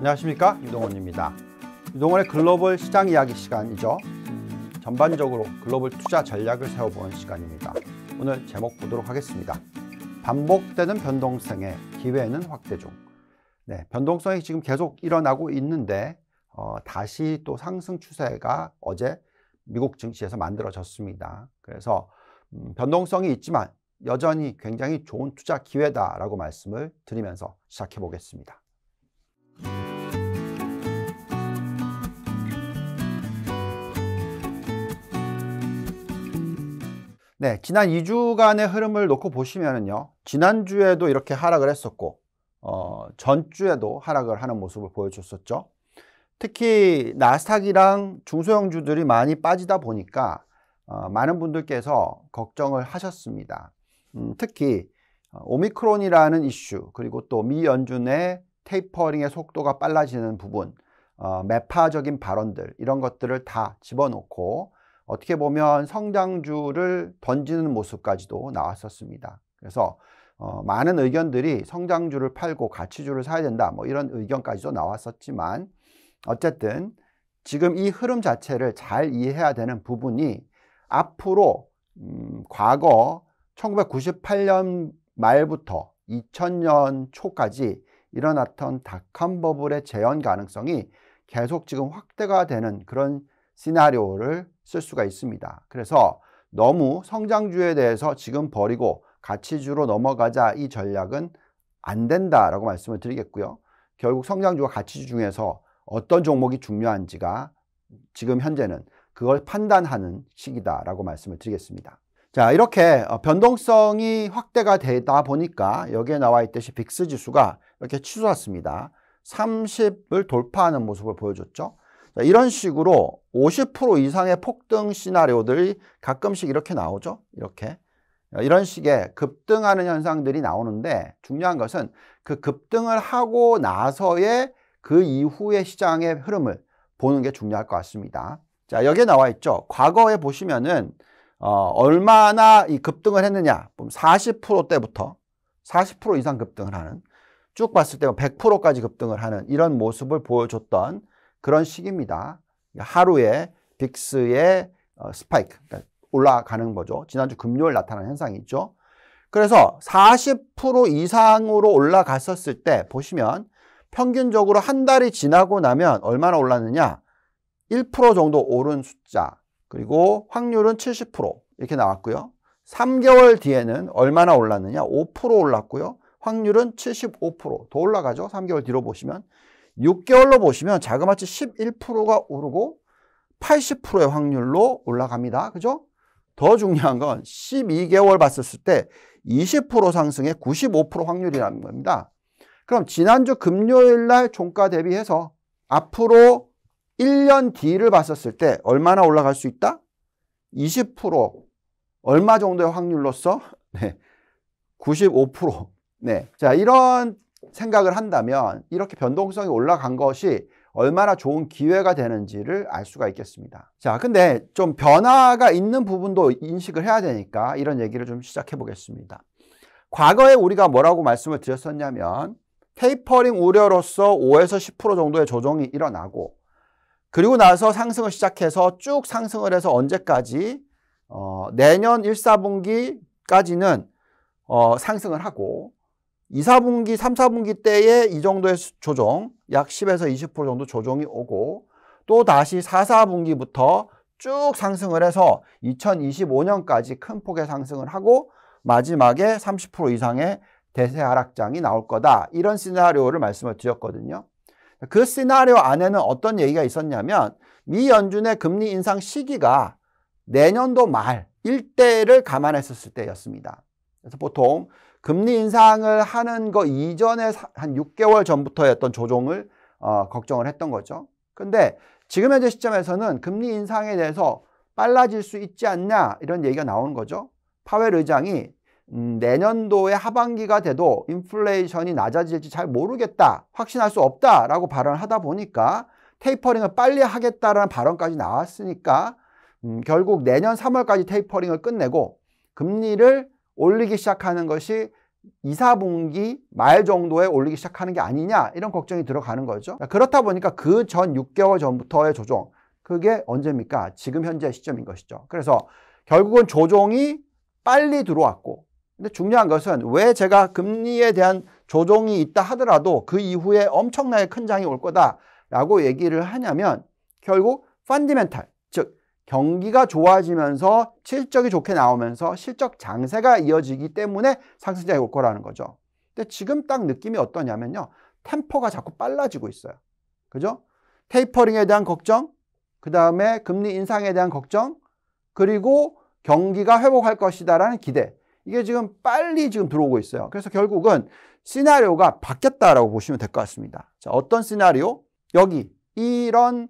안녕하십니까 유동원입니다. 유동원의 글로벌 시장 이야기 시간이죠. 전반적으로 글로벌 투자 전략을 세워보는 시간입니다. 오늘 제목 보도록 하겠습니다. 반복되는 변동성의 기회는 확대 중. 네, 변동성이 지금 계속 일어나고 있는데 어, 다시 또 상승 추세가 어제 미국 증시에서 만들어졌습니다. 그래서 음, 변동성이 있지만 여전히 굉장히 좋은 투자 기회다라고 말씀을 드리면서 시작해 보겠습니다. 네, 지난 2주간의 흐름을 놓고 보시면은요. 지난주에도 이렇게 하락을 했었고 어, 전주에도 하락을 하는 모습을 보여줬었죠. 특히 나스닥이랑 중소형주들이 많이 빠지다 보니까 어, 많은 분들께서 걱정을 하셨습니다. 음, 특히 어, 오미크론이라는 이슈 그리고 또 미 연준의 테이퍼링의 속도가 빨라지는 부분 어, 매파적인 발언들 이런 것들을 다 집어넣고 어떻게 보면 성장주를 던지는 모습까지도 나왔었습니다. 그래서 어, 많은 의견들이 성장주를 팔고 가치주를 사야 된다 뭐 이런 의견까지도 나왔었지만 어쨌든 지금 이 흐름 자체를 잘 이해해야 되는 부분이 앞으로 음, 과거 1998년 말부터 2000년 초까지 일어났던 닷컴 버블의 재현 가능성이 계속 지금 확대가 되는 그런 시나리오를 쓸 수가 있습니다. 그래서 너무 성장주에 대해서 지금 버리고 가치주로 넘어가자 이 전략은 안 된다라고 말씀을 드리겠고요. 결국 성장주와 가치주 중에서 어떤 종목이 중요한지가 지금 현재는 그걸 판단하는 시기다라고 말씀을 드리겠습니다. 자, 이렇게 어, 변동성이 확대가 되다 보니까 여기에 나와 있듯이 빅스 지수가 이렇게 치솟았습니다. 30을 돌파하는 모습을 보여줬죠. 자, 이런 식으로 50% 이상의 폭등 시나리오들이 가끔씩 이렇게 나오죠. 이렇게. 이런 식의 급등하는 현상들이 나오는데 중요한 것은 그 급등을 하고 나서의 그 이후의 시장의 흐름을 보는 게 중요할 것 같습니다. 자, 여기에 나와 있죠. 과거에 보시면은 어, 얼마나 이 급등을 했느냐. 40%대부터 40% 이상 급등을 하는 쭉 봤을 때 100%까지 급등을 하는 이런 모습을 보여줬던 그런 시기입니다. 하루에 빅스의 어, 스파이크, 그러니까 올라가는 거죠. 지난주 금요일 나타난 현상이 있죠. 그래서 40% 이상으로 올라갔었을 때 보시면 평균적으로 한 달이 지나고 나면 얼마나 올랐느냐? 1% 정도 오른 숫자, 그리고 확률은 70% 이렇게 나왔고요. 3개월 뒤에는 얼마나 올랐느냐? 5% 올랐고요. 확률은 75%더 올라가죠. 3개월 뒤로 보시면. 6개월로 보시면 자그마치 11%가 오르고 80%의 확률로 올라갑니다. 그죠? 더 중요한 건 12개월 봤었을 때 20% 상승에 95% 확률이라는 겁니다. 그럼 지난주 금요일 날 종가 대비해서 앞으로 1년 뒤를 봤었을 때 얼마나 올라갈 수 있다? 20% 얼마 정도의 확률로서 네. 95% 네. 자, 이런 생각을 한다면 이렇게 변동성이 올라간 것이 얼마나 좋은 기회가 되는지를 알 수가 있겠습니다. 자, 근데 좀 변화가 있는 부분도 인식을 해야 되니까 이런 얘기를 좀 시작해 보겠습니다. 과거에 우리가 뭐라고 말씀을 드렸었냐면 테이퍼링 우려로서 5에서 10% 정도의 조정이 일어나고 그리고 나서 상승을 시작해서 쭉 상승을 해서 언제까지 어, 내년 1, 4분기까지는 어, 상승을 하고 2, 4분기, 3, 4분기 때에 이 정도의 조정, 약 10에서 20% 정도 조정이 오고 또 다시 4, 4분기부터 쭉 상승을 해서 2025년까지 큰 폭의 상승을 하고 마지막에 30% 이상의 대세 하락장이 나올 거다. 이런 시나리오를 말씀을 드렸거든요. 그 시나리오 안에는 어떤 얘기가 있었냐면 미 연준의 금리 인상 시기가 내년도 말 일대를 감안했었을 때였습니다. 그래서 보통 금리 인상을 하는 거 이전에 한 6개월 전부터였던 조정을 어, 걱정을 했던 거죠. 근데 지금 현재 시점에서는 금리 인상에 대해서 빨라질 수 있지 않냐 이런 얘기가 나오는 거죠. 파웰 의장이 음, 내년도의 하반기가 돼도 인플레이션이 낮아질지 잘 모르겠다, 확신할 수 없다라고 발언을 하다 보니까 테이퍼링을 빨리 하겠다라는 발언까지 나왔으니까 음, 결국 내년 3월까지 테이퍼링을 끝내고 금리를 올리기 시작하는 것이 2, 4분기 말 정도에 올리기 시작하는 게 아니냐 이런 걱정이 들어가는 거죠. 그렇다 보니까 그 전 6개월 전부터의 조정 그게 언제입니까? 지금 현재 시점인 것이죠. 그래서 결국은 조정이 빨리 들어왔고 근데 중요한 것은 왜 제가 금리에 대한 조정이 있다 하더라도 그 이후에 엄청나게 큰 장이 올 거다라고 얘기를 하냐면 결국 펀디멘탈 즉 경기가 좋아지면서 실적이 좋게 나오면서 실적 장세가 이어지기 때문에 상승장이 올 거라는 거죠. 근데 지금 딱 느낌이 어떠냐면요. 템포가 자꾸 빨라지고 있어요. 그죠? 테이퍼링에 대한 걱정, 그 다음에 금리 인상에 대한 걱정, 그리고 경기가 회복할 것이다라는 기대. 이게 지금 빨리 지금 들어오고 있어요. 그래서 결국은 시나리오가 바뀌었다라고 보시면 될 것 같습니다. 자, 어떤 시나리오? 여기 이런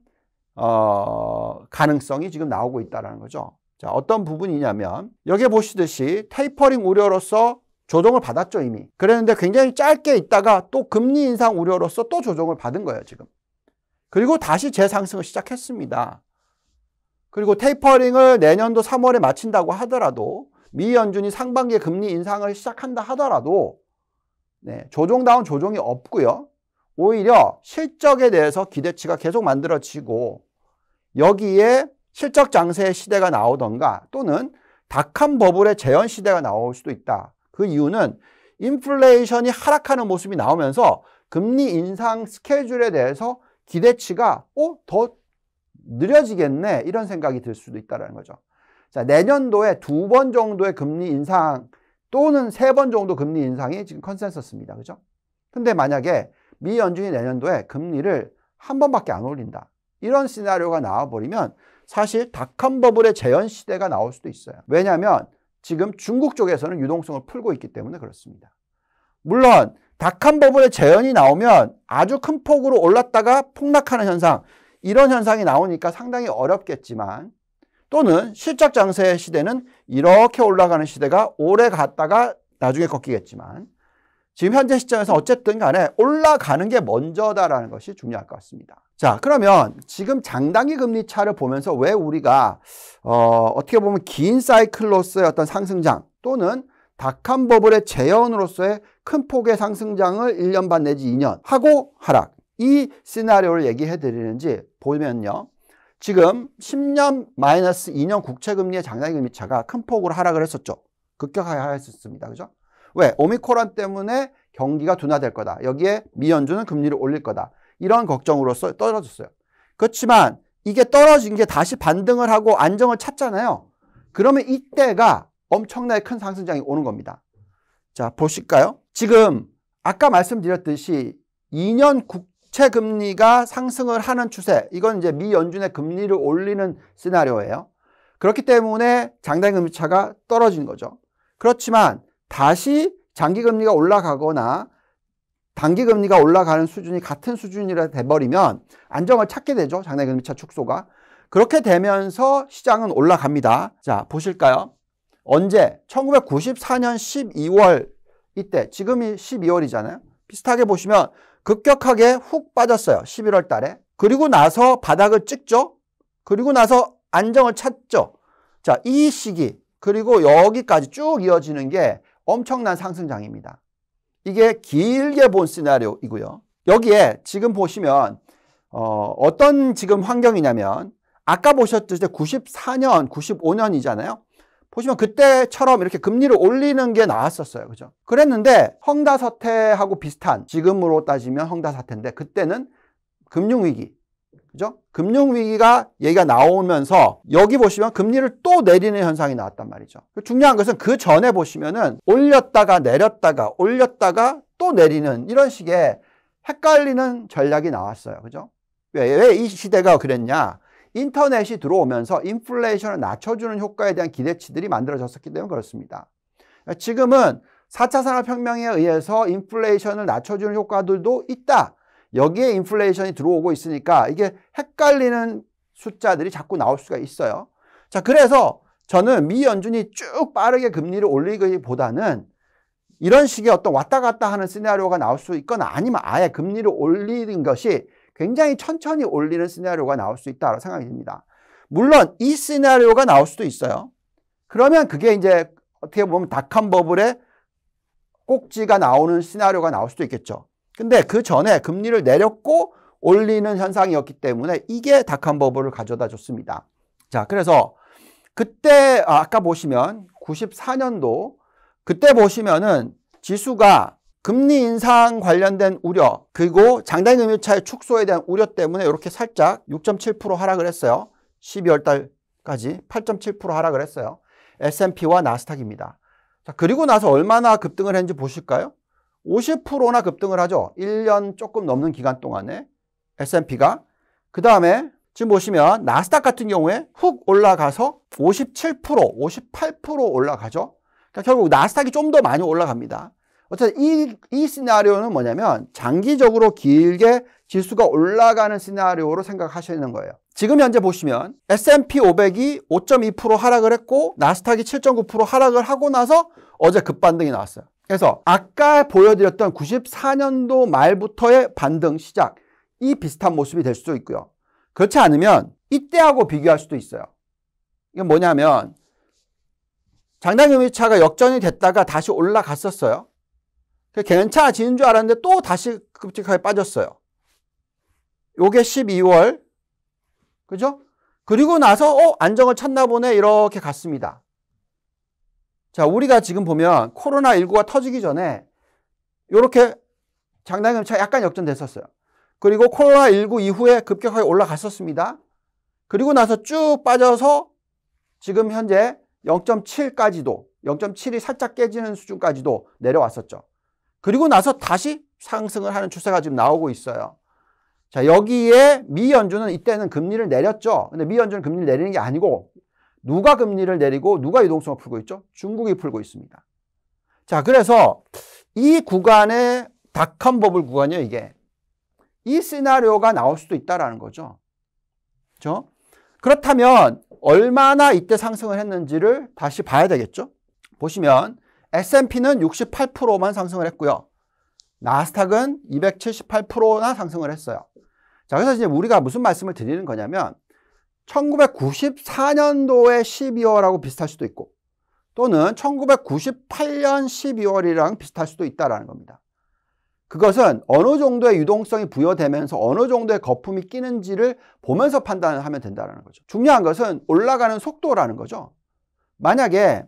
어, 가능성이 지금 나오고 있다는 거죠. 자, 어떤 부분이냐면 여기 보시듯이 테이퍼링 우려로서 조정을 받았죠 이미. 그랬는데 굉장히 짧게 있다가 또 금리 인상 우려로서 또 조정을 받은 거예요 지금. 그리고 다시 재상승을 시작했습니다. 그리고 테이퍼링을 내년도 3월에 마친다고 하더라도 미 연준이 상반기에 금리 인상을 시작한다 하더라도 네, 조종다운 조종이 없고요. 오히려 실적에 대해서 기대치가 계속 만들어지고 여기에 실적 장세의 시대가 나오던가 또는 닥한 버블의 재현 시대가 나올 수도 있다. 그 이유는 인플레이션이 하락하는 모습이 나오면서 금리 인상 스케줄에 대해서 기대치가 어? 더 느려지겠네 이런 생각이 들 수도 있다는 거죠. 자 내년도에 두 번 정도의 금리 인상 또는 세 번 정도 금리 인상이 지금 consensus입니다. 그죠? 근데 만약에 미 연준이 내년도에 금리를 한 번밖에 안 올린다. 이런 시나리오가 나와버리면 사실 dot-com bubble의 재현 시대가 나올 수도 있어요. 왜냐하면 지금 중국 쪽에서는 유동성을 풀고 있기 때문에 그렇습니다. 물론 dot-com bubble의 재현이 나오면 아주 큰 폭으로 올랐다가 폭락하는 현상 이런 현상이 나오니까 상당히 어렵겠지만 또는 실적 장세의 시대는 이렇게 올라가는 시대가 오래 갔다가 나중에 꺾이겠지만 지금 현재 시점에서 어쨌든 간에 올라가는 게 먼저다라는 것이 중요할 것 같습니다. 자, 그러면 지금 장단기 금리 차를 보면서 왜 우리가 어, 어떻게 보면 긴 사이클로서의 어떤 상승장 또는 닥한 버블의 재현으로서의 큰 폭의 상승장을 1년 반 내지 2년 하고 하락 이 시나리오를 얘기해 드리는지 보면요. 지금 10년 마이너스 2년 국채 금리의 장단기 금리 차가 큰 폭으로 하락을 했었죠. 급격하게 하락했었습니다. 그죠? 왜? 오미크론 때문에 경기가 둔화될 거다. 여기에 미연준은 금리를 올릴 거다. 이런 걱정으로서 떨어졌어요. 그렇지만 이게 떨어진 게 다시 반등을 하고 안정을 찾잖아요. 그러면 이때가 엄청나게 큰 상승장이 오는 겁니다. 자, 보실까요? 지금 아까 말씀드렸듯이 2년 국채 금리가 상승을 하는 추세. 이건 이제 미 연준의 금리를 올리는 시나리오예요. 그렇기 때문에 장단 금리 차가 떨어진 거죠. 그렇지만 다시 장기금리가 올라가거나 단기금리가 올라가는 수준이 같은 수준이라 돼버리면 안정을 찾게 되죠. 장기금리차 축소가. 그렇게 되면서 시장은 올라갑니다. 자, 보실까요? 언제? 1994년 12월 이때, 지금이 12월이잖아요. 비슷하게 보시면 급격하게 훅 빠졌어요. 11월 달에. 그리고 나서 바닥을 찍죠. 그리고 나서 안정을 찾죠. 자, 이 시기, 그리고 여기까지 쭉 이어지는 게 엄청난 상승장입니다. 이게 길게 본 시나리오이고요. 여기에 지금 보시면 어, 어떤 지금 환경이냐면 아까 보셨듯이 94년, 95년이잖아요. 보시면 그때처럼 이렇게 금리를 올리는 게 나왔었어요. 그죠? 그랬는데 헝다 사태하고 비슷한 지금으로 따지면 헝다 사태인데 그때는 금융위기, 그죠? 금융 위기가 얘기가 나오면서 여기 보시면 금리를 또 내리는 현상이 나왔단 말이죠. 중요한 것은 그 전에 보시면은 올렸다가 내렸다가 올렸다가 또 내리는 이런 식의 헷갈리는 전략이 나왔어요. 그죠? 왜, 왜이 시대가 그랬냐? 인터넷이 들어오면서 인플레이션을 낮춰주는 효과에 대한 기대치들이 만들어졌었기 때문에 그렇습니다. 지금은 4차 산업혁명에 의해서 인플레이션을 낮춰주는 효과들도 있다. 여기에 인플레이션이 들어오고 있으니까 이게 헷갈리는 숫자들이 자꾸 나올 수가 있어요. 자, 그래서 저는 미 연준이 쭉 빠르게 금리를 올리기보다는 이런 식의 어떤 왔다 갔다 하는 시나리오가 나올 수 있거나 아니면 아예 금리를 올리는 것이 굉장히 천천히 올리는 시나리오가 나올 수 있다고 생각이 듭니다. 물론 이 시나리오가 나올 수도 있어요. 그러면 그게 이제 어떻게 보면 닷컴 버블의 꼭지가 나오는 시나리오가 나올 수도 있겠죠. 근데 그 전에 금리를 내렸고 올리는 현상이었기 때문에 이게 닥한 버블을 가져다 줬습니다. 자, 그래서 그때 아, 아까 보시면 94년도 그때 보시면은 지수가 금리 인상 관련된 우려 그리고 장단금융차의 축소에 대한 우려 때문에 이렇게 살짝 6.7% 하락을 했어요. 12월 달까지 8.7% 하락을 했어요. S&P와 나스닥입니다. 자, 그리고 나서 얼마나 급등을 했는지 보실까요? 50%나 급등을 하죠. 1년 조금 넘는 기간 동안에 S&P가 그 다음에 지금 보시면 나스닥 같은 경우에 훅 올라가서 57%, 58% 올라가죠. 그러니까 결국 나스닥이 좀 더 많이 올라갑니다. 어쨌든 이, 이 시나리오는 뭐냐면 장기적으로 길게 지수가 올라가는 시나리오로 생각하시는 거예요. 지금 현재 보시면 S&P 500이 5.2% 하락을 했고 나스닥이 7.9% 하락을 하고 나서 어제 급반등이 나왔어요. 그래서 아까 보여드렸던 94년도 말부터의 반등 시작 이 비슷한 모습이 될 수도 있고요. 그렇지 않으면 이때하고 비교할 수도 있어요. 이게 뭐냐면 장단금리차가 역전이 됐다가 다시 올라갔었어요. 괜찮아지는 줄 알았는데 또 다시 급격하게 빠졌어요. 요게 12월 그죠? 그리고 나서 어 안정을 찾나 보네 이렇게 갔습니다. 자 우리가 지금 보면 코로나19가 터지기 전에 이렇게 장단금리차 약간 역전됐었어요. 그리고 코로나19 이후에 급격하게 올라갔었습니다. 그리고 나서 쭉 빠져서 지금 현재 0.7까지도 0.7이 살짝 깨지는 수준까지도 내려왔었죠. 그리고 나서 다시 상승을 하는 추세가 지금 나오고 있어요. 자, 여기에 미 연준은 이때는 금리를 내렸죠. 근데 미 연준은 금리를 내리는 게 아니고 누가 금리를 내리고 누가 유동성을 풀고 있죠? 중국이 풀고 있습니다. 자, 그래서 이 구간의 닷컴 버블 구간이에요, 이게. 이 시나리오가 나올 수도 있다라는 거죠. 그렇죠? 그렇다면 얼마나 이때 상승을 했는지를 다시 봐야 되겠죠. 보시면 S&P는 68%만 상승을 했고요. 나스닥은 278%나 상승을 했어요. 자, 그래서 이제 우리가 무슨 말씀을 드리는 거냐면 1994년도에 12월하고 비슷할 수도 있고 또는 1998년 12월이랑 비슷할 수도 있다는 겁니다. 그것은 어느 정도의 유동성이 부여되면서 어느 정도의 거품이 끼는지를 보면서 판단을 하면 된다는 거죠. 중요한 것은 올라가는 속도라는 거죠. 만약에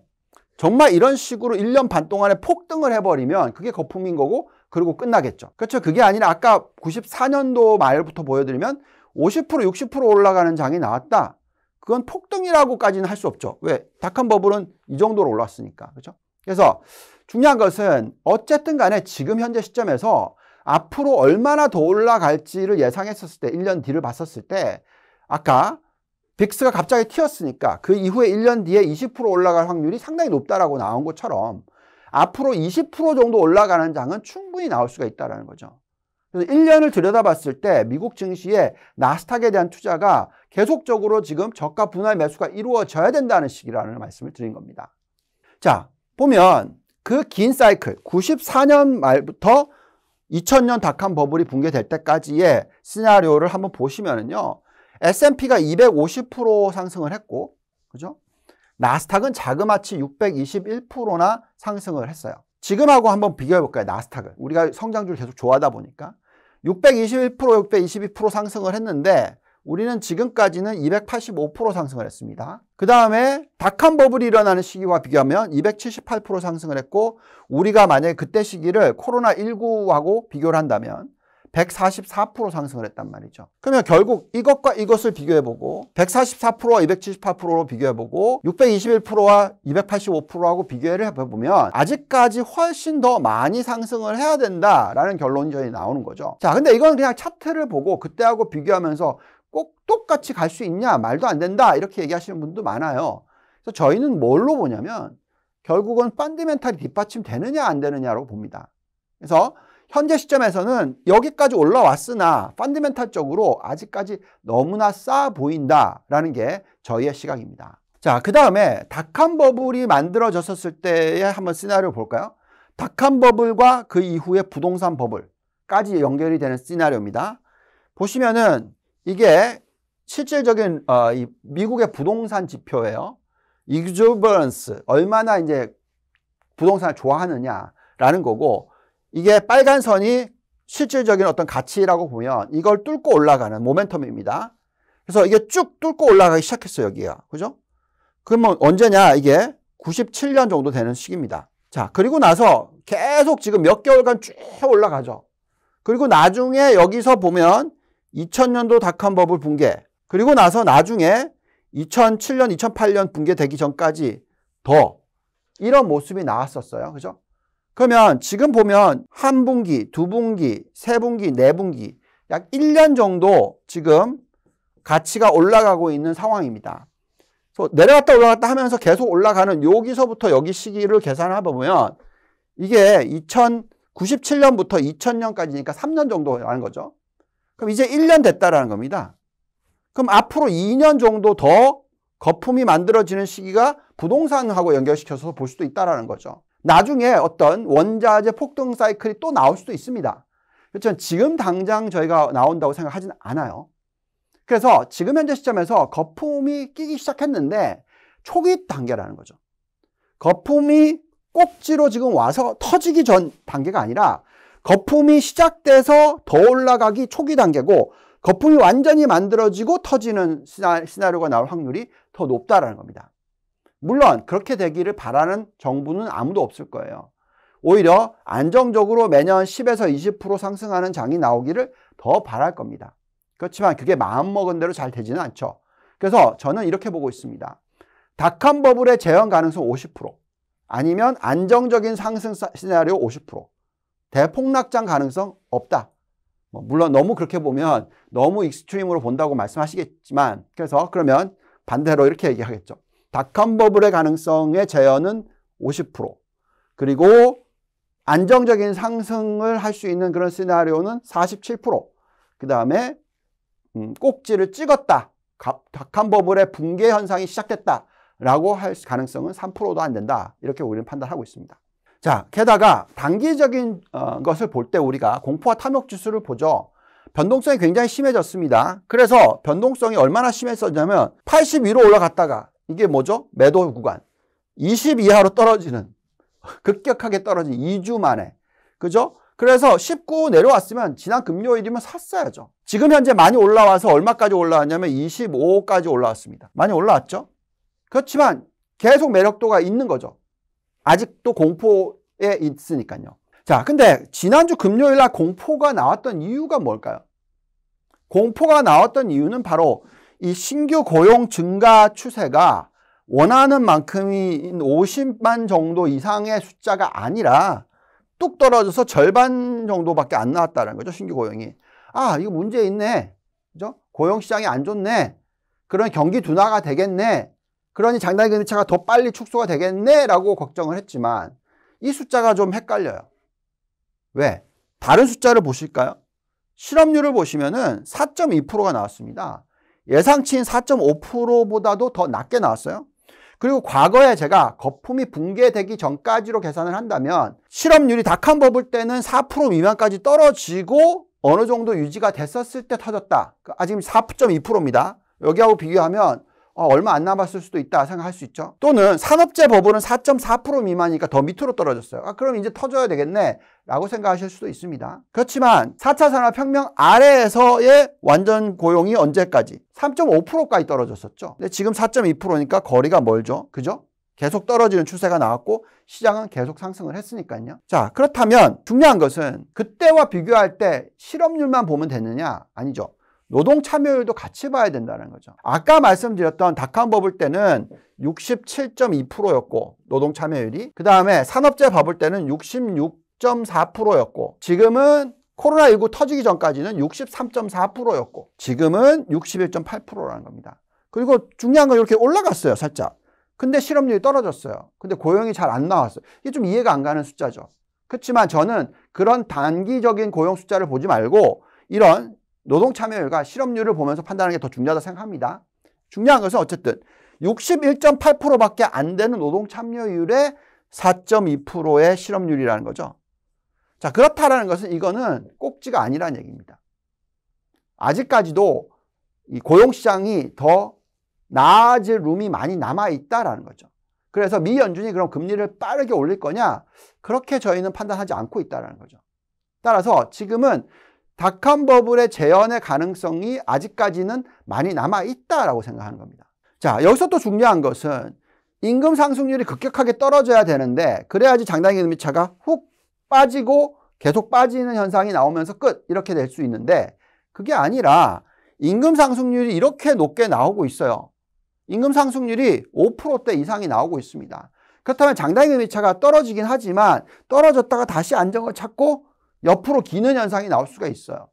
정말 이런 식으로 1년 반 동안에 폭등을 해버리면 그게 거품인 거고 그리고 끝나겠죠. 그렇죠. 그게 아니라 아까 94년도 말부터 보여드리면 50% 60% 올라가는 장이 나왔다. 그건 폭등이라고까지는 할 수 없죠. 왜? 닥한 버블은 이 정도로 올랐으니까. 그렇죠? 그래서 중요한 것은 어쨌든 간에 지금 현재 시점에서 앞으로 얼마나 더 올라갈지를 예상했었을 때 1년 뒤를 봤었을 때 아까 빅스가 갑자기 튀었으니까 그 이후에 1년 뒤에 20% 올라갈 확률이 상당히 높다라고 나온 것처럼 앞으로 20% 정도 올라가는 장은 충분히 나올 수가 있다는 거죠. 그래서 1년을 들여다봤을 때 미국 증시의 나스닥에 대한 투자가 계속적으로 지금 저가 분할 매수가 이루어져야 된다는 시기라는 말씀을 드린 겁니다. 자, 보면 그 긴 사이클 94년 말부터 2000년 닷컴 버블이 붕괴될 때까지의 시나리오를 한번 보시면은요. S&P가 250% 상승을 했고 그죠? 나스닥은 자그마치 621%나 상승을 했어요. 지금하고 한번 비교해 볼까요? 나스닥을. 우리가 성장주를 계속 좋아하다 보니까 621%, 622% 상승을 했는데 우리는 지금까지는 285% 상승을 했습니다. 그 다음에 닷컴 버블이 일어나는 시기와 비교하면 278% 상승을 했고 우리가 만약에 그때 시기를 코로나19하고 비교를 한다면 144% 상승을 했단 말이죠. 그러면 결국 이것과 이것을 비교해보고 144%와 278%로 비교해보고 621%와 285%하고 비교를 해보면 아직까지 훨씬 더 많이 상승을 해야 된다라는 결론이 저희 나오는 거죠. 자, 근데 이건 그냥 차트를 보고 그때하고 비교하면서 꼭 똑같이 갈 수 있냐 말도 안 된다 이렇게 얘기하시는 분도 많아요. 그래서 저희는 뭘로 보냐면 결국은 펀디멘탈이 뒷받침 되느냐 안 되느냐로 봅니다. 그래서 현재 시점에서는 여기까지 올라왔으나 펀디멘탈적으로 아직까지 너무나 싸 보인다라는 게 저희의 시각입니다. 자, 그 다음에 닥한 버블이 만들어졌을 때의 한번 시나리오 볼까요? 닥한 버블과 그 이후의 부동산 버블까지 연결이 되는 시나리오입니다. 보시면은 이게 실질적인 어, 이 미국의 부동산 지표예요. exuberance 얼마나 이제 부동산을 좋아하느냐라는 라는 거고 이게 빨간 선이 실질적인 어떤 가치라고 보면 이걸 뚫고 올라가는 모멘텀입니다. 그래서 이게 쭉 뚫고 올라가기 시작했어요, 여기가. 그죠? 그러면 언제냐? 이게 97년 정도 되는 시기입니다. 자, 그리고 나서 계속 지금 몇 개월간 쭉 올라가죠. 그리고 나중에 여기서 보면 2000년도 닷컴 버블 붕괴, 그리고 나서 나중에 2007년, 2008년 붕괴되기 전까지 더 이런 모습이 나왔었어요. 그죠? 그러면 지금 보면 한 분기, 두 분기, 세 분기, 네 분기 약 1년 정도 지금 가치가 올라가고 있는 상황입니다. 내려갔다 올라갔다 하면서 계속 올라가는 여기서부터 여기 시기를 계산해 보면 이게 2097년부터 2000년까지니까 3년 정도라는 거죠. 그럼 이제 1년 됐다라는 겁니다. 그럼 앞으로 2년 정도 더 거품이 만들어지는 시기가 부동산하고 연결시켜서 볼 수도 있다라는 거죠. 나중에 어떤 원자재 폭등 사이클이 또 나올 수도 있습니다. 그렇지만 지금 당장 저희가 나온다고 생각하지는 않아요. 그래서 지금 현재 시점에서 거품이 끼기 시작했는데 초기 단계라는 거죠. 거품이 꼭지로 지금 와서 터지기 전 단계가 아니라 거품이 시작돼서 더 올라가기 초기 단계고 거품이 완전히 만들어지고 터지는 시나리오가 나올 확률이 더 높다라는 겁니다. 물론 그렇게 되기를 바라는 정부는 아무도 없을 거예요. 오히려 안정적으로 매년 10에서 20% 상승하는 장이 나오기를 더 바랄 겁니다. 그렇지만 그게 마음먹은 대로 잘 되지는 않죠. 그래서 저는 이렇게 보고 있습니다. dot-com bubble의 재현 가능성 50% 아니면 안정적인 상승 시나리오 50% 대폭락장 가능성 없다. 뭐 물론 너무 그렇게 보면 너무 extreme으로 본다고 말씀하시겠지만 그래서 그러면 반대로 이렇게 얘기하겠죠. dot-com bubble의 가능성의 재현은 50% 그리고 안정적인 상승을 할 수 있는 그런 시나리오는 47%그 다음에 음, 꼭지를 찍었다. 닷컴 버블의 붕괴 현상이 시작됐다. 라고 할 가능성은 3%도 안 된다. 이렇게 우리는 판단하고 있습니다. 자, 게다가 단기적인 어, 것을 볼 때 우리가 공포와 탐욕 지수를 보죠. 변동성이 굉장히 심해졌습니다. 그래서 변동성이 얼마나 심했었냐면 80 위로 올라갔다가 이게 뭐죠? 매도 구간. 20 이하로 떨어지는 급격하게 떨어진 2주 만에. 그죠? 그래서 19 내려왔으면 지난 금요일이면 샀어야죠. 지금 현재 많이 올라와서 얼마까지 올라왔냐면 25까지 올라왔습니다. 많이 올라왔죠? 그렇지만 계속 매력도가 있는 거죠. 아직도 공포에 있으니까요. 자, 근데 지난주 금요일 날 공포가 나왔던 이유가 뭘까요? 공포가 나왔던 이유는 바로 이 신규 고용 증가 추세가 원하는 만큼인 50만 정도 이상의 숫자가 아니라 뚝 떨어져서 절반 정도밖에 안 나왔다는 거죠. 신규 고용이. 아, 이거 문제 있네. 그죠? 고용 시장이 안 좋네. 그런 경기 둔화가 되겠네. 그러니 장단기 금리차가 더 빨리 축소가 되겠네. 라고 걱정을 했지만 이 숫자가 좀 헷갈려요. 왜? 다른 숫자를 보실까요? 실업률을 보시면은 4.2%가 나왔습니다. 예상치인 4.5%보다도 더 낮게 나왔어요. 그리고 과거에 제가 거품이 붕괴되기 전까지로 계산을 한다면 실업률이 닷컴 버블 때는 4% 미만까지 떨어지고 어느 정도 유지가 됐었을 때 터졌다. 아직 4.2%입니다. 여기하고 비교하면 어, 얼마 안 남았을 수도 있다 생각할 수 있죠. 또는 산업재 버블은 4.4% 미만이니까 더 밑으로 떨어졌어요. 아, 그럼 이제 터져야 되겠네 라고 생각하실 수도 있습니다. 그렇지만 4차 산업혁명 아래에서의 완전 고용이 언제까지? 3.5%까지 떨어졌었죠. 근데 지금 4.2%니까 거리가 멀죠. 그죠? 계속 떨어지는 추세가 나왔고 시장은 계속 상승을 했으니까요. 자, 그렇다면 중요한 것은 그때와 비교할 때 실업률만 보면 되느냐? 아니죠. 노동 참여율도 같이 봐야 된다는 거죠. 아까 말씀드렸던 닷컴 버블 때는 67.2%였고 노동 참여율이 그 다음에 산업재 버블 때는 66.4%였고 지금은 코로나19 터지기 전까지는 63.4%였고 지금은 61.8%라는 겁니다. 그리고 중요한 건 이렇게 올라갔어요 살짝. 근데 실업률이 떨어졌어요. 근데 고용이 잘 안 나왔어요. 이게 좀 이해가 안 가는 숫자죠. 그렇지만 저는 그런 단기적인 고용 숫자를 보지 말고 이런 노동 참여율과 실업률을 보면서 판단하는 게 더 중요하다 생각합니다. 중요한 것은 어쨌든 61.8%밖에 안 되는 노동 참여율의 4.2%의 실업률이라는 거죠. 자, 그렇다라는 것은 이거는 꼭지가 아니라는 얘기입니다. 아직까지도 이 고용시장이 더 나아질 룸이 많이 남아있다라는 거죠. 그래서 미 연준이 그럼 금리를 빠르게 올릴 거냐? 그렇게 저희는 판단하지 않고 있다는 거죠. 따라서 지금은 닷컴 버블의 재현의 가능성이 아직까지는 많이 남아 있다라고 생각하는 겁니다. 자, 여기서 또 중요한 것은 임금 상승률이 급격하게 떨어져야 되는데 그래야지 장단기 금리차가 훅 빠지고 계속 빠지는 현상이 나오면서 끝 이렇게 될 수 있는데 그게 아니라 임금 상승률이 이렇게 높게 나오고 있어요. 임금 상승률이 5%대 이상이 나오고 있습니다. 그렇다면 장단기 금리차가 떨어지긴 하지만 떨어졌다가 다시 안정을 찾고 옆으로 기는 현상이 나올 수가 있어요.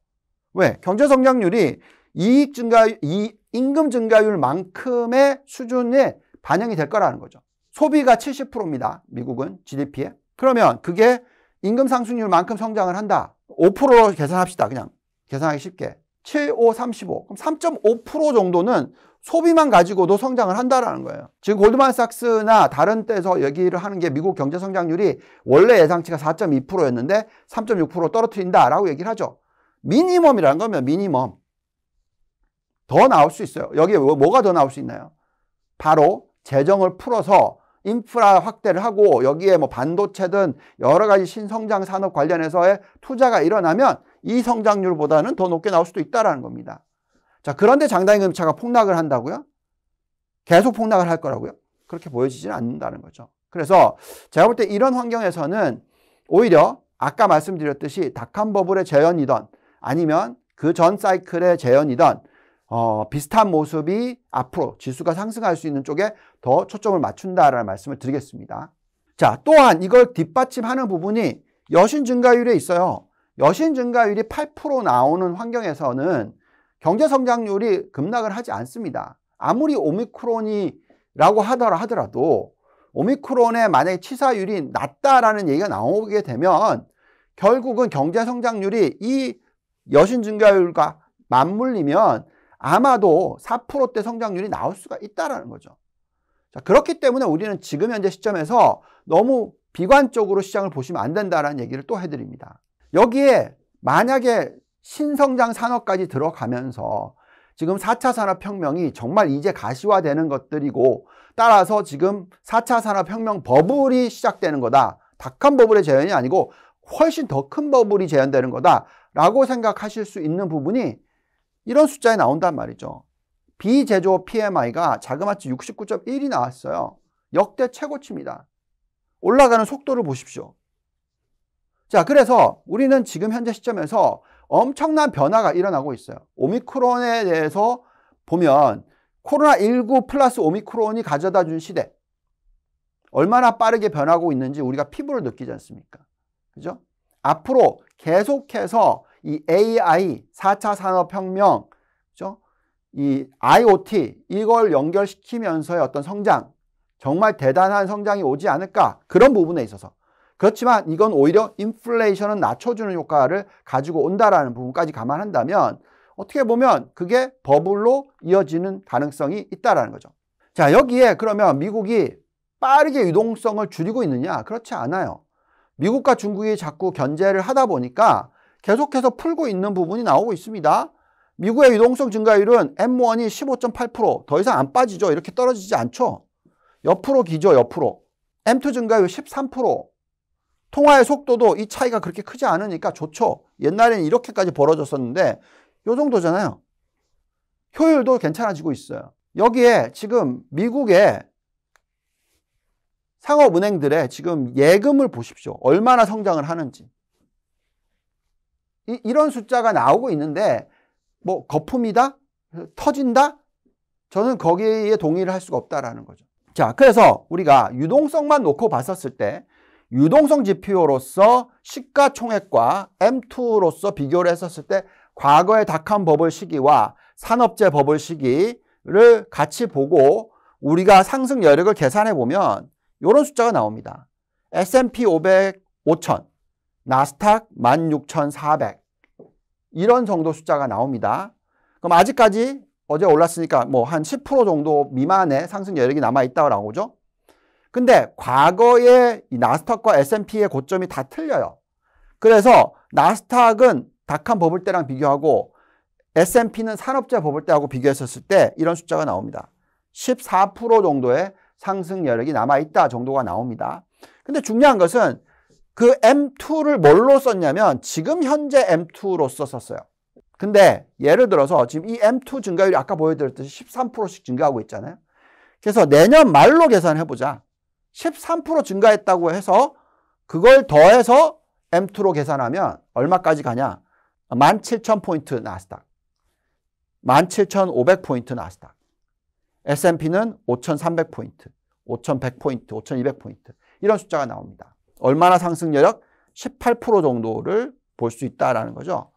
왜? 경제 성장률이 이익 증가, 이 임금 증가율만큼의 수준에 반영이 될 거라는 거죠. 소비가 70%입니다. 미국은 GDP에. 그러면 그게 임금 상승률만큼 성장을 한다. 5%로 계산합시다. 그냥 계산하기 쉽게. 7, 5, 35. 그럼 3.5% 정도는 소비만 가지고도 성장을 한다라는 거예요. 지금 골드만삭스나 다른 데서 얘기를 하는 게 미국 경제 성장률이 원래 예상치가 4.2%였는데 3.6% 떨어뜨린다라고 얘기를 하죠. 미니멈이라는 거면 미니멈. 더 나올 수 있어요. 여기에 뭐, 뭐가 더 나올 수 있나요? 바로 재정을 풀어서 인프라 확대를 하고 여기에 뭐 반도체든 여러 가지 신성장 산업 관련해서의 투자가 일어나면 이 성장률보다는 더 높게 나올 수도 있다라는 겁니다. 자, 그런데 장단기 금차가 폭락을 한다고요? 계속 폭락을 할 거라고요? 그렇게 보여지지는 않는다는 거죠. 그래서 제가 볼 때 이런 환경에서는 오히려 아까 말씀드렸듯이 닷컴 버블의 재현이던 아니면 그 전 사이클의 재현이던 어, 비슷한 모습이 앞으로 지수가 상승할 수 있는 쪽에 더 초점을 맞춘다라는 말씀을 드리겠습니다. 자, 또한 이걸 뒷받침하는 부분이 여신 증가율에 있어요. 여신 증가율이 8% 나오는 환경에서는 경제 성장률이 급락을 하지 않습니다. 아무리 오미크론이라고 하더라 하더라도 오미크론의 만약에 치사율이 낮다라는 얘기가 나오게 되면 결국은 경제 성장률이 이 여신 증가율과 맞물리면 아마도 4%대 성장률이 나올 수가 있다라는 거죠. 자, 그렇기 때문에 우리는 지금 현재 시점에서 너무 비관적으로 시장을 보시면 안 된다라는 얘기를 또 해드립니다. 여기에 만약에 신성장 산업까지 들어가면서 지금 4차 산업혁명이 정말 이제 가시화되는 것들이고 따라서 지금 4차 산업혁명 버블이 시작되는 거다. 닷컴 버블의 재현이 아니고 훨씬 더 큰 버블이 재현되는 거다라고 생각하실 수 있는 부분이 이런 숫자에 나온단 말이죠. 비제조업 PMI가 자그마치 69.1이 나왔어요. 역대 최고치입니다. 올라가는 속도를 보십시오. 자, 그래서 우리는 지금 현재 시점에서 엄청난 변화가 일어나고 있어요. 오미크론에 대해서 보면 코로나19 플러스 오미크론이 가져다 준 시대. 얼마나 빠르게 변하고 있는지 우리가 피부를 느끼지 않습니까? 그죠? 앞으로 계속해서 이 AI, 4차 산업혁명, 그죠? 이 IoT, 이걸 연결시키면서의 어떤 성장, 정말 대단한 성장이 오지 않을까? 그런 부분에 있어서. 그렇지만 이건 오히려 인플레이션은 낮춰주는 효과를 가지고 온다라는 부분까지 감안한다면 어떻게 보면 그게 버블로 이어지는 가능성이 있다라는 거죠. 자, 여기에 그러면 미국이 빠르게 유동성을 줄이고 있느냐? 그렇지 않아요. 미국과 중국이 자꾸 견제를 하다 보니까 계속해서 풀고 있는 부분이 나오고 있습니다. 미국의 유동성 증가율은 M1이 15.8%더 이상 안 빠지죠. 이렇게 떨어지지 않죠. 옆으로 기죠. 옆으로. M2 증가율 13% 통화의 속도도 이 차이가 그렇게 크지 않으니까 좋죠. 옛날에는 이렇게까지 벌어졌었는데 요 정도잖아요. 효율도 괜찮아지고 있어요. 여기에 지금 미국의 상업은행들의 지금 예금을 보십시오. 얼마나 성장을 하는지. 이, 이런 숫자가 나오고 있는데 뭐 거품이다? 터진다? 저는 거기에 동의를 할 수가 없다라는 거죠. 자, 그래서 우리가 유동성만 놓고 봤었을 때 유동성 지표로서 시가총액과 M2로서 비교를 했었을 때 과거의 닷컴 버블 시기와 산업재 버블 시기를 같이 보고 우리가 상승 여력을 계산해 보면 이런 숫자가 나옵니다. S&P 500 5천 나스닥 16,400 이런 정도 숫자가 나옵니다. 그럼 아직까지 어제 올랐으니까 뭐 한 10% 정도 미만의 상승 여력이 남아 있다고 나오죠. 근데 과거의 나스닥과 S&P의 고점이 다 틀려요. 그래서 나스닥은 닷컴 버블 때랑 비교하고 S&P는 산업재 버블 때하고 비교했었을 때 이런 숫자가 나옵니다. 14% 정도의 상승 여력이 남아있다 정도가 나옵니다. 근데 중요한 것은 그 M2를 뭘로 썼냐면 지금 현재 M2로써 썼어요. 근데 예를 들어서 지금 이 M2 증가율이 아까 보여드렸듯이 13%씩 증가하고 있잖아요. 그래서 내년 말로 계산해보자. 13% 증가했다고 해서 그걸 더해서 M2로 계산하면 얼마까지 가냐? 17,000포인트 나스닥. 17,500포인트 나스닥. S&P는 5,300포인트, 5,100포인트, 5,200포인트. 이런 숫자가 나옵니다. 얼마나 상승 여력? 18% 정도를 볼 수 있다라는 거죠.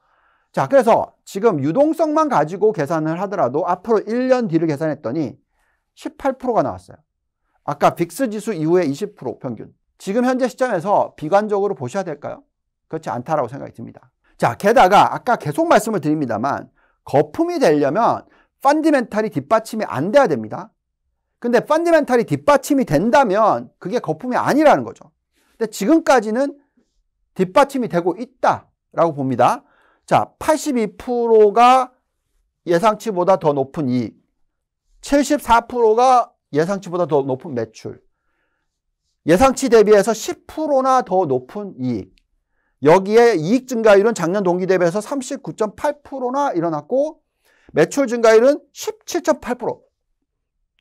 자, 그래서 지금 유동성만 가지고 계산을 하더라도 앞으로 1년 뒤를 계산했더니 18%가 나왔어요. 아까 빅스 지수 이후에 20% 평균. 지금 현재 시점에서 비관적으로 보셔야 될까요? 그렇지 않다라고 생각이 듭니다. 자, 게다가 아까 계속 말씀을 드립니다만 거품이 되려면 펀디멘탈이 뒷받침이 안 돼야 됩니다. 근데 펀디멘탈이 뒷받침이 된다면 그게 거품이 아니라는 거죠. 근데 지금까지는 뒷받침이 되고 있다라고 봅니다. 자, 82%가 예상치보다 더 높은 이익, 74%가 예상치보다 더 높은 매출, 예상치 대비해서 10%나 더 높은 이익, 여기에 이익 증가율은 작년 동기 대비해서 39.8%나 일어났고 매출 증가율은 17.8%.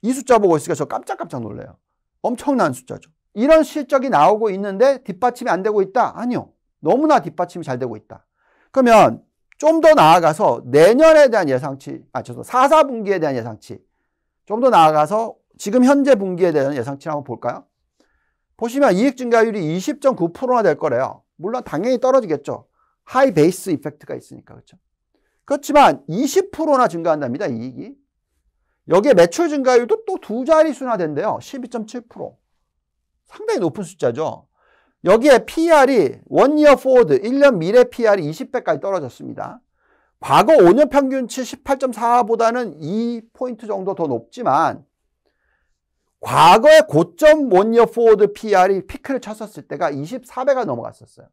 이 숫자 보고 있으니까 저 깜짝깜짝 놀래요. 엄청난 숫자죠. 이런 실적이 나오고 있는데 뒷받침이 안 되고 있다? 아니요. 너무나 뒷받침이 잘 되고 있다. 그러면 좀 더 나아가서 내년에 대한 예상치, 아, 죄송 4, 4분기에 대한 예상치. 좀 더 나아가서 지금 현재 분기에 대한 예상치를 한번 볼까요? 보시면 이익 증가율이 20.9%나 될 거래요. 물론 당연히 떨어지겠죠. high base effect가 있으니까. 그렇죠? 그렇지만 20%나 증가한답니다. 이익이. 여기에 매출 증가율도 또 두 자릿수나 된대요. 12.7%. 상당히 높은 숫자죠. 여기에 PR이 원이어 포워드 1년 미래 PER이 20배까지 떨어졌습니다. 과거 5년 평균치 18.4보다는 2포인트 정도 더 높지만 과거의 고점 원이어 포워드 PR이 피크를 쳤었을 때가 24배가 넘어갔었어요.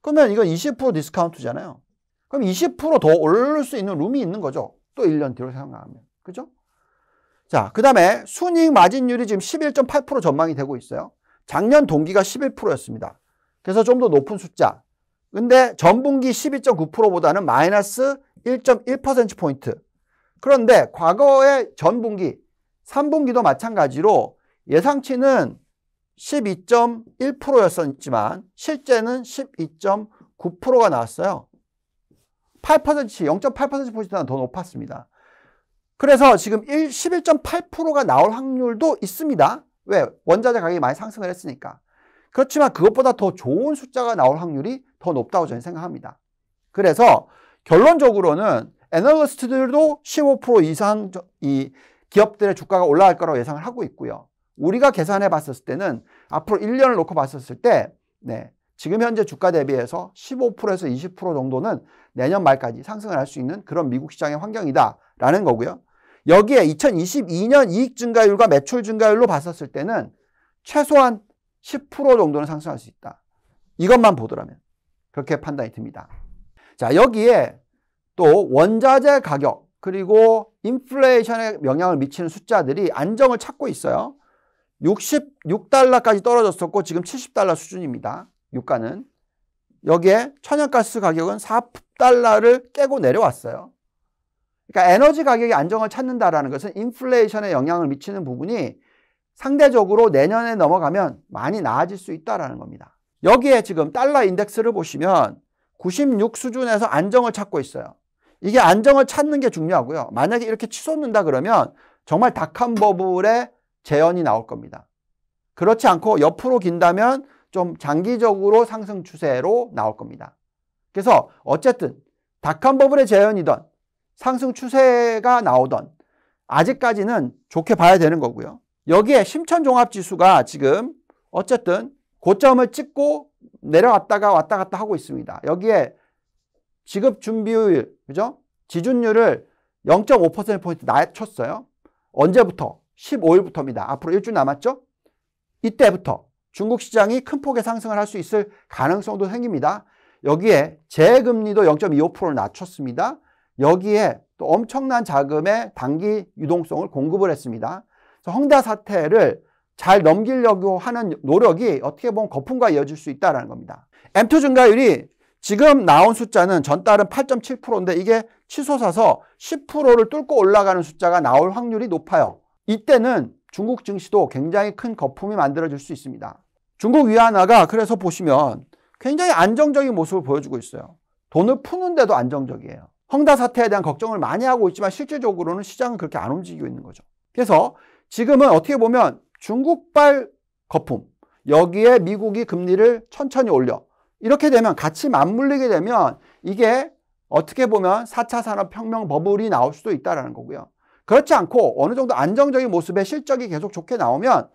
그러면 이건 20% discount잖아요. 그럼 20%더 오를 수 있는 room이 있는 거죠. 또 1년 뒤로 생각하면. 그죠? 자, 그 다음에 순이익 마진율이 지금 11.8% 전망이 되고 있어요. 작년 동기가 11%였습니다. 그래서 좀 더 높은 숫자. 근데 전분기 12.9%보다는 마이너스 1.1%포인트. 그런데 과거의 전분기, 3분기도 마찬가지로 예상치는 12.1%였었지만 실제는 12.9%가 나왔어요. 8%치, 0.8%포인트나 더 높았습니다. 그래서 지금 11.8%가 나올 확률도 있습니다. 왜? 원자재 가격이 많이 상승을 했으니까. 그렇지만 그것보다 더 좋은 숫자가 나올 확률이 더 높다고 저는 생각합니다. 그래서 결론적으로는 애널리스트들도 15% 이상 이 기업들의 주가가 올라갈 거라고 예상을 하고 있고요. 우리가 계산해 봤을 때는 앞으로 1년을 놓고 봤었을 때 네, 지금 현재 주가 대비해서 15%에서 20% 정도는 내년 말까지 상승을 할 수 있는 그런 미국 시장의 환경이다라는 거고요. 여기에 2022년 이익 증가율과 매출 증가율로 봤었을 때는 최소한 10% 정도는 상승할 수 있다. 이것만 보더라면 그렇게 판단이 듭니다. 자, 여기에 또 원자재 가격 그리고 인플레이션에 영향을 미치는 숫자들이 안정을 찾고 있어요. 66달러까지 떨어졌었고 지금 70달러 수준입니다. 유가는. 여기에 천연가스 가격은 4달러를 깨고 내려왔어요. 그러니까 에너지 가격이 안정을 찾는다라는 것은 인플레이션에 영향을 미치는 부분이 상대적으로 내년에 넘어가면 많이 나아질 수 있다라는 겁니다. 여기에 지금 달러 인덱스를 보시면 96 수준에서 안정을 찾고 있어요. 이게 안정을 찾는 게 중요하고요. 만약에 이렇게 치솟는다 그러면 정말 닥한 버블의 재현이 나올 겁니다. 그렇지 않고 옆으로 긴다면 좀 장기적으로 상승 추세로 나올 겁니다. 그래서 어쨌든 닥한 버블의 재현이던 상승 추세가 나오던 아직까지는 좋게 봐야 되는 거고요. 여기에 심천종합지수가 지금 어쨌든 고점을 찍고 내려왔다가 왔다 갔다 하고 있습니다. 여기에 지급 준비율, 그죠? 지준율을 0.5%포인트 낮췄어요. 언제부터? 15일부터입니다. 앞으로 일주일 남았죠? 이때부터 중국 시장이 큰 폭의 상승을 할 수 있을 가능성도 생깁니다. 여기에 재금리도 0.25%를 낮췄습니다. 여기에 또 엄청난 자금의 단기 유동성을 공급을 했습니다. 헝다 사태를 잘 넘기려고 하는 노력이 어떻게 보면 거품과 이어질 수 있다는 겁니다. M2 증가율이 지금 나온 숫자는 전달은 8.7%인데 이게 치솟아서 10%를 뚫고 올라가는 숫자가 나올 확률이 높아요. 이때는 중국 증시도 굉장히 큰 거품이 만들어질 수 있습니다. 중국 위안화가 그래서 보시면 굉장히 안정적인 모습을 보여주고 있어요. 돈을 푸는데도 안정적이에요. 헝다 사태에 대한 걱정을 많이 하고 있지만 실질적으로는 시장은 그렇게 안 움직이고 있는 거죠. 그래서 지금은 어떻게 보면 중국발 거품, 여기에 미국이 금리를 천천히 올려. 이렇게 되면 같이 맞물리게 되면 이게 어떻게 보면 4차 산업혁명 버블이 나올 수도 있다는 거고요. 그렇지 않고 어느 정도 안정적인 모습의 실적이 계속 좋게 나오면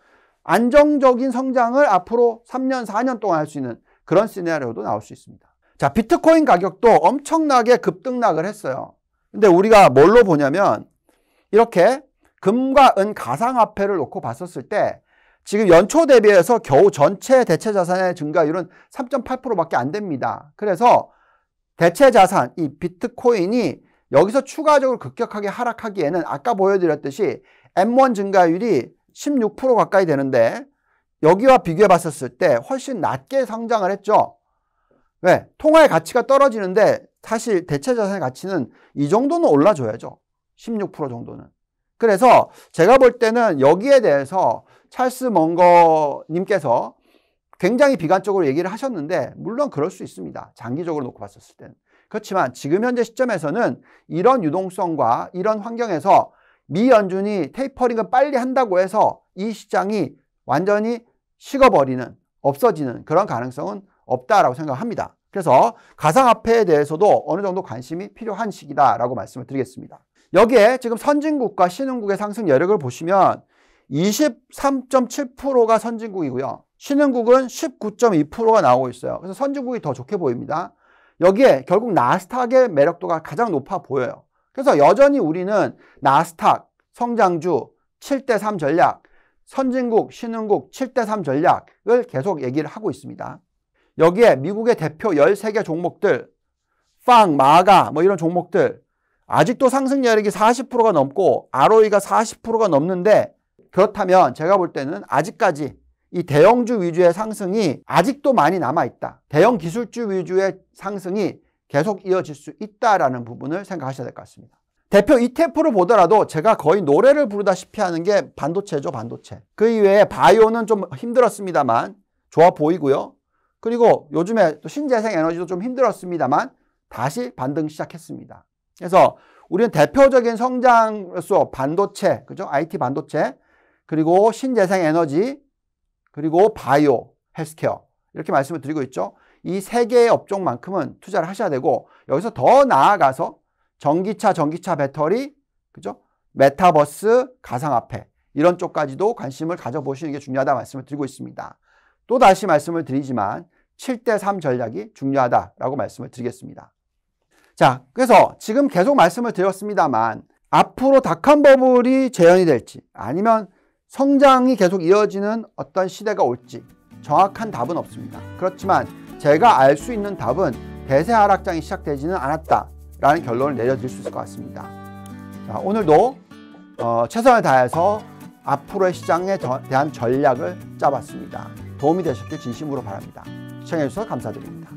안정적인 성장을 앞으로 3년, 4년 동안 할 수 있는 그런 시나리오도 나올 수 있습니다. 자, 비트코인 가격도 엄청나게 급등락을 했어요. 근데 우리가 뭘로 보냐면 이렇게 금과 은 가상화폐를 놓고 봤었을 때 지금 연초 대비해서 겨우 전체 대체 자산의 증가율은 3.8%밖에 안 됩니다. 그래서 대체 자산, 이 비트코인이 여기서 추가적으로 급격하게 하락하기에는 아까 보여드렸듯이 M1 증가율이 16% 가까이 되는데 여기와 비교해 봤었을 때 훨씬 낮게 성장을 했죠. 왜? 통화의 가치가 떨어지는데 사실 대체 자산의 가치는 이 정도는 올라줘야죠. 16% 정도는. 그래서 제가 볼 때는 여기에 대해서 찰스 멍거님께서 굉장히 비관적으로 얘기를 하셨는데 물론 그럴 수 있습니다. 장기적으로 놓고 봤었을 때는. 그렇지만 지금 현재 시점에서는 이런 유동성과 이런 환경에서 미 연준이 테이퍼링을 빨리 한다고 해서 이 시장이 완전히 식어버리는 없어지는 그런 가능성은 없다라고 생각합니다. 그래서 가상화폐에 대해서도 어느 정도 관심이 필요한 시기다라고 말씀을 드리겠습니다. 여기에 지금 선진국과 신흥국의 상승 여력을 보시면 23.7%가 선진국이고요. 신흥국은 19.2%가 나오고 있어요. 그래서 선진국이 더 좋게 보입니다. 여기에 결국 나스닥의 매력도가 가장 높아 보여요. 그래서 여전히 우리는 나스닥, 성장주, 7대3 전략, 선진국, 신흥국 7대3 전략을 계속 얘기를 하고 있습니다. 여기에 미국의 대표 13개 종목들, 빵, 마가 뭐 이런 종목들 아직도 상승 여력이 40%가 넘고 ROE가 40%가 넘는데 그렇다면 제가 볼 때는 아직까지 이 대형주 위주의 상승이 아직도 많이 남아있다. 대형 기술주 위주의 상승이 계속 이어질 수 있다라는 부분을 생각하셔야 될 것 같습니다. 대표 ETF를 보더라도 제가 거의 노래를 부르다시피 하는 게 반도체죠, 반도체. 그 이외에 바이오는 좀 힘들었습니다만 좋아 보이고요. 그리고 요즘에 또 신재생 에너지도 좀 힘들었습니다만 다시 반등 시작했습니다. 그래서 우리는 대표적인 성장수 반도체, 그죠? IT 반도체, 그리고 신재생 에너지, 그리고 바이오, 헬스케어 이렇게 말씀을 드리고 있죠. 이 세 개의 업종만큼은 투자를 하셔야 되고 여기서 더 나아가서 전기차, 전기차 배터리, 그죠? 메타버스, 가상화폐 이런 쪽까지도 관심을 가져보시는 게 중요하다 말씀을 드리고 있습니다. 또 다시 말씀을 드리지만 7대3 전략이 중요하다라고 말씀을 드리겠습니다. 자, 그래서 지금 계속 말씀을 드렸습니다만 앞으로 닷컴 버블이 재현이 될지 아니면 성장이 계속 이어지는 어떤 시대가 올지 정확한 답은 없습니다. 그렇지만 제가 알 수 있는 답은 대세 하락장이 시작되지는 않았다라는 결론을 내려드릴 수 있을 것 같습니다. 자, 오늘도 어, 최선을 다해서 앞으로의 시장에 대한 전략을 짜봤습니다. 도움이 되셨길 진심으로 바랍니다. 시청해주셔서 감사드립니다.